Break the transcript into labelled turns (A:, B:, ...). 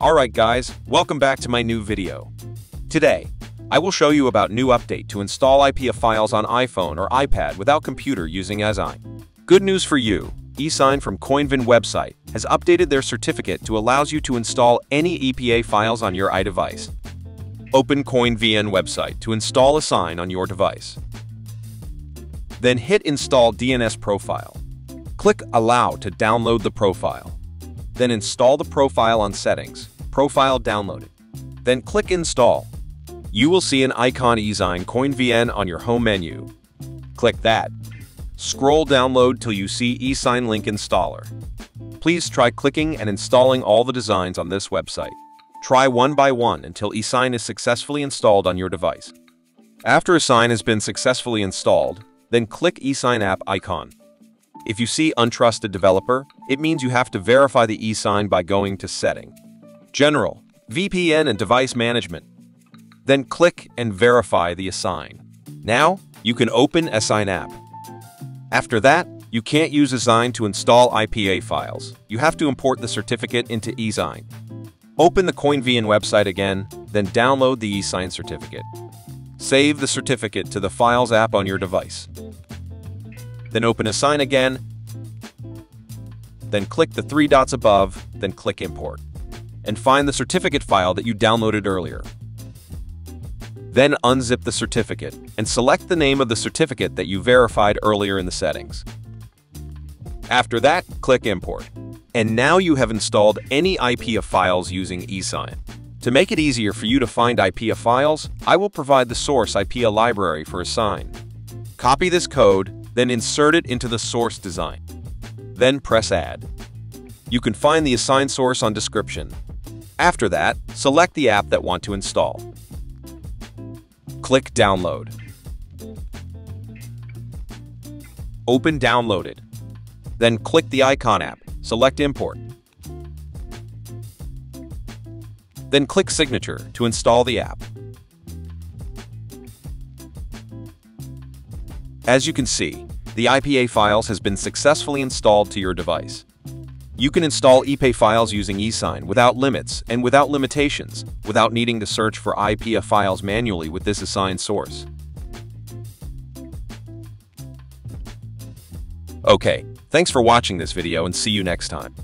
A: Alright guys, welcome back to my new video. Today, I will show you about new update to install IPA files on iPhone or iPad without computer using eSign. Good news for you, eSign from CoinVin website has updated their certificate to allows you to install any IPA files on your iDevice. Open CoinVN website to install eSign on your device. Then hit Install DNS Profile. Click Allow to download the profile. Then install the profile on Settings, Profile Downloaded. Then click Install. You will see an icon eSign CoinVN on your home menu. Click that. Scroll download till you see eSign Link Installer. Please try clicking and installing all the designs on this website. Try one by one until eSign is successfully installed on your device. After eSign has been successfully installed, then click eSign app icon. If you see Untrusted Developer, it means you have to verify the eSign by going to Setting, General, VPN and Device Management. Then click and verify the eSign. Now, you can open eSign app. After that, you can't use eSign to install IPA files. You have to import the certificate into eSign. Open the CoinVN website again, then download the eSign certificate. Save the certificate to the Files app on your device then open eSign again, then click the three dots above, then click Import, and find the certificate file that you downloaded earlier. Then unzip the certificate and select the name of the certificate that you verified earlier in the settings. After that, click Import. And now you have installed any IPA files using eSign. To make it easier for you to find IPA files, I will provide the source IPA library for eSign. Copy this code then insert it into the source eSign. Then press Add. You can find the eSign source on description. After that, select the app that want to install. Click Download. Open Downloaded. Then click the icon app, select Import. Then click Signature to install the app. As you can see, the IPA files has been successfully installed to your device. You can install IPA files using eSign without limits and without limitations, without needing to search for IPA files manually with this eSign source. Okay, thanks for watching this video and see you next time.